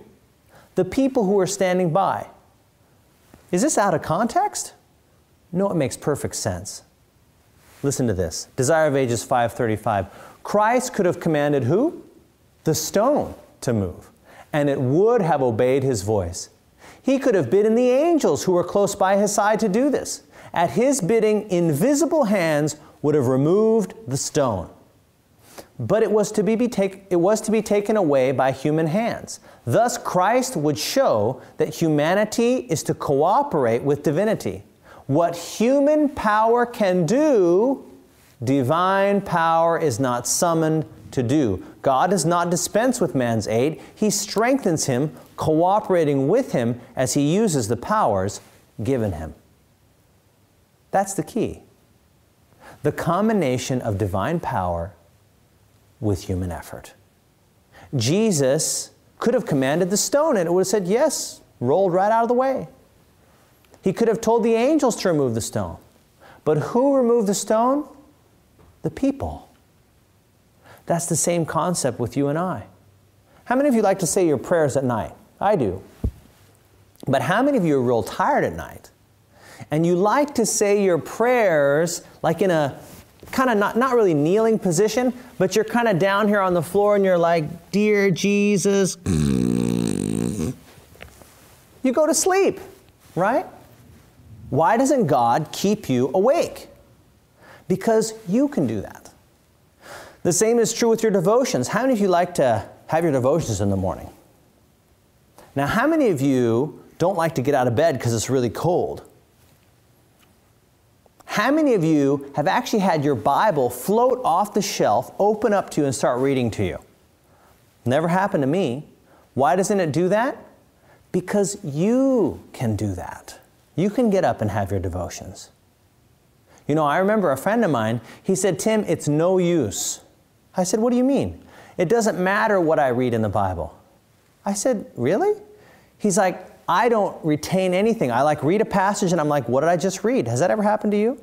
The people who are standing by. Is this out of context? No, it makes perfect sense. Listen to this. Desire of Ages 535. Christ could have commanded who? The stone to move, and it would have obeyed his voice. He could have bidden the angels who were close by his side to do this. At his bidding, invisible hands would have removed the stone. But it was, to be, be take, it was to be taken away by human hands. Thus, Christ would show that humanity is to cooperate with divinity. What human power can do, divine power is not summoned to do. God does not dispense with man's aid, He strengthens him, cooperating with him as he uses the powers given him. That's the key. The combination of divine power with human effort. Jesus could have commanded the stone and it would have said yes, rolled right out of the way. He could have told the angels to remove the stone. But who removed the stone? The people. That's the same concept with you and I. How many of you like to say your prayers at night? I do. But how many of you are real tired at night? And you like to say your prayers like in a kind of not, not really kneeling position, but you're kind of down here on the floor and you're like, Dear Jesus. Mm-hmm. You go to sleep, right? Why doesn't God keep you awake? Because you can do that. The same is true with your devotions. How many of you like to have your devotions in the morning? Now, how many of you don't like to get out of bed because it's really cold? How many of you have actually had your Bible float off the shelf, open up to you, and start reading to you? Never happened to me. Why doesn't it do that? Because you can do that. You can get up and have your devotions. You know, I remember a friend of mine, he said, Tim, it's no use. I said, What do you mean? It doesn't matter what I read in the Bible. I said, Really? He's like, I don't retain anything. I like read a passage and I'm like, what did I just read? Has that ever happened to you?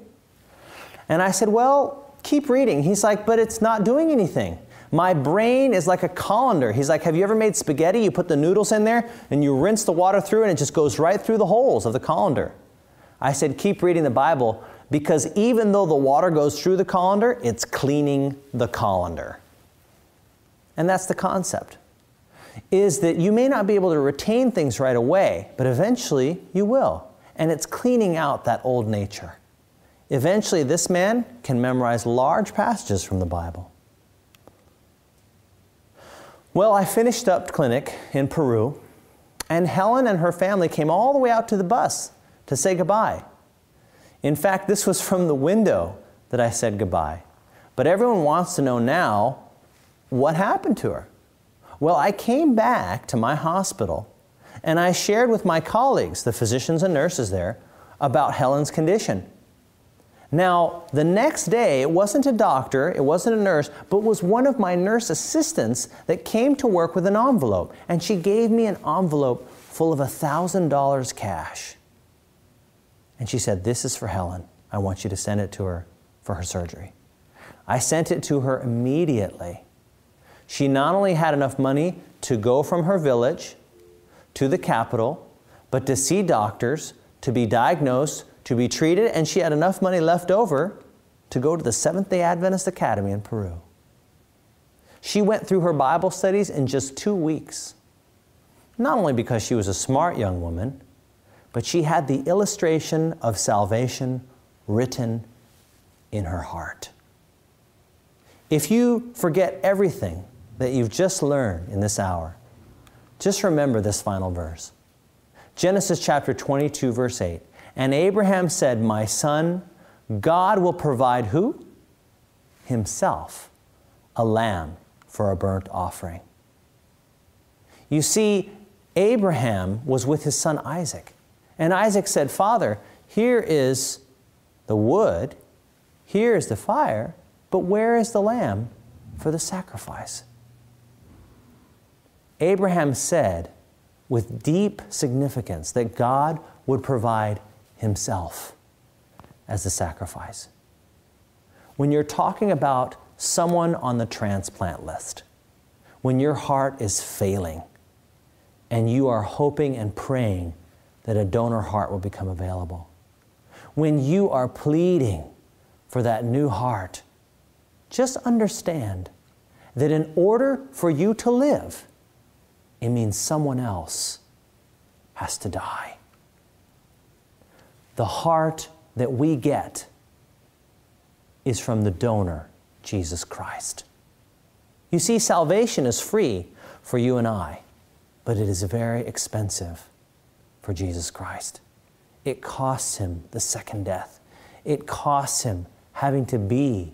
And I said, well, keep reading. He's like, but it's not doing anything. My brain is like a colander. He's like, have you ever made spaghetti? You put the noodles in there and you rinse the water through and it just goes right through the holes of the colander. I said, keep reading the Bible because even though the water goes through the colander, it's cleaning the colander. And that's the concept is that you may not be able to retain things right away, but eventually you will. And it's cleaning out that old nature. Eventually, this man can memorize large passages from the Bible. Well, I finished up clinic in Peru, and Helen and her family came all the way out to the bus to say goodbye. In fact, this was from the window that I said goodbye. But everyone wants to know now what happened to her. Well, I came back to my hospital and I shared with my colleagues, the physicians and nurses there, about Helen's condition. Now, the next day, it wasn't a doctor, it wasn't a nurse, but was one of my nurse assistants that came to work with an envelope. And she gave me an envelope full of $1,000 cash. And she said, This is for Helen. I want you to send it to her for her surgery. I sent it to her immediately. She not only had enough money to go from her village to the capital, but to see doctors, to be diagnosed, to be treated, and she had enough money left over to go to the Seventh day Adventist Academy in Peru. She went through her Bible studies in just two weeks. Not only because she was a smart young woman, but she had the illustration of salvation written in her heart. If you forget everything that you've just learned in this hour, just remember this final verse. Genesis chapter 22, verse 8. And Abraham said, My son, God will provide who? Himself a lamb for a burnt offering. You see, Abraham was with his son Isaac. And Isaac said, Father, here is the wood, here is the fire, but where is the lamb for the sacrifice? Abraham said, with deep significance, that God would provide himself as the sacrifice. When you're talking about someone on the transplant list, when your heart is failing and you are hoping and praying that a donor heart will become available, when you are pleading for that new heart, just understand that in order for you to live, it means someone else has to die. The heart that we get is from the donor, Jesus Christ. You see, salvation is free for you and I, but it is very expensive for Jesus Christ. It costs him the second death. It costs him having to be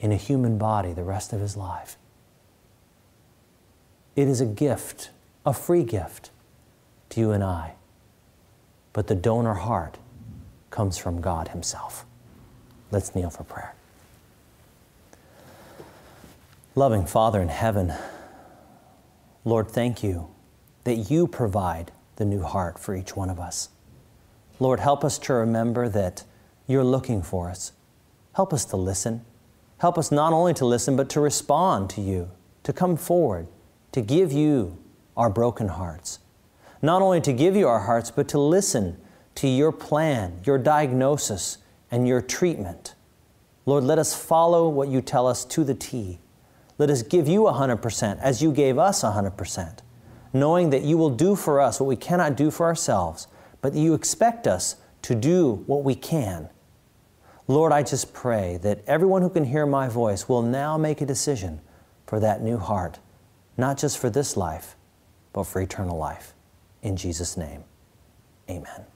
in a human body the rest of his life. It is a gift, a free gift to you and I. But the donor heart comes from God Himself. Let's kneel for prayer. Loving Father in heaven, Lord, thank you that you provide the new heart for each one of us. Lord, help us to remember that you're looking for us. Help us to listen. Help us not only to listen, but to respond to you, to come forward, to give you our broken hearts. Not only to give you our hearts, but to listen to your plan, your diagnosis, and your treatment. Lord, let us follow what you tell us to the T. Let us give you 100% as you gave us 100%, knowing that you will do for us what we cannot do for ourselves, but that you expect us to do what we can. Lord, I just pray that everyone who can hear my voice will now make a decision for that new heart, not just for this life, but for eternal life. In Jesus' name, amen.